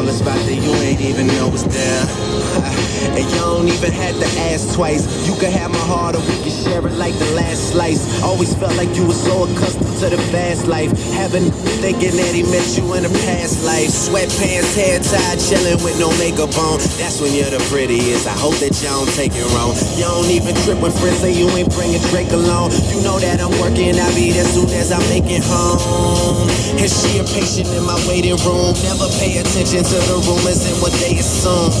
all the spots that you ain't even know was there. and you don't even have to ask twice. You can have my heart or we can share it like the last slice. Always felt like you were so accustomed to the fast life. Having thinking that he met you in a past life. Sweatpants, hair tied, chilling with no makeup on. That's when you're the prettiest. I hope that you don't take it wrong. You don't even trip when friends say you ain't bringing Drake along. You know that I'm working, I'll be there soon as I make it home. And she a patient in my waiting room. Never pay attention to the rumors and what they assume.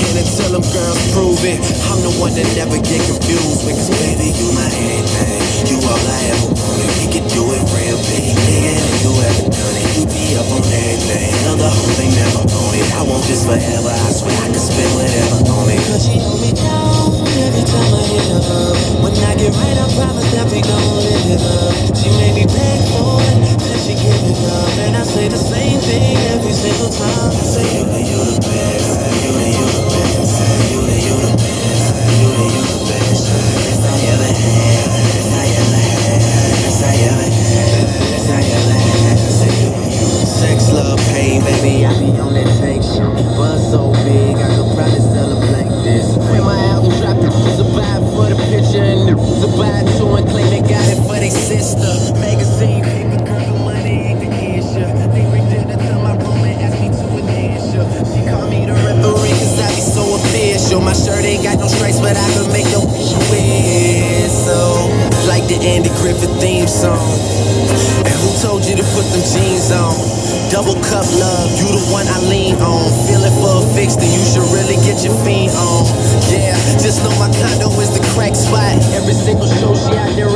And until them girls prove it, I'm the one that never get confused. Because baby, you my everything. You all I ever wanted. We could do it real big. Bigger than you ever done it. You be up on everything. Love the whole thing, never own it. I want this forever. I swear I could spend whatever on it. Cause she hold me down every time I hit her. When I get thing every single time. Say, you the, you the best. You the, you the best. I ever had. Sex, love, pain, baby, I be on that so big, I sell a this. When my album dropped, a for the for. My shirt ain't got no stripes, but I can make your whistle. Like the Andy Griffith theme song. And who told you to put them jeans on? Double cup love, you the one I lean on. Feeling for a fix, then you should really get your fiend on. Yeah, just know my condo is the crack spot. Every single show she out there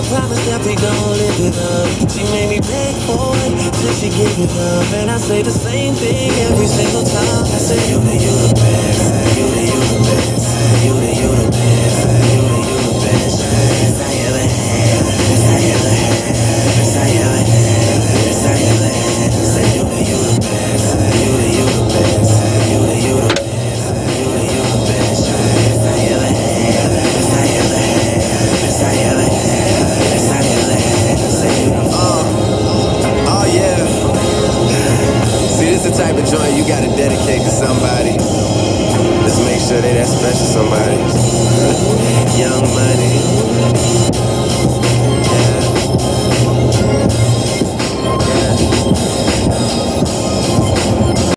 I promise that we gon' live it up. She made me beg for it till she give it up. And I say the same thing every single time. I say. You the, you the best. You the, you the best. type of joint you gotta dedicate to somebody. Just make sure they that special somebody. Young money.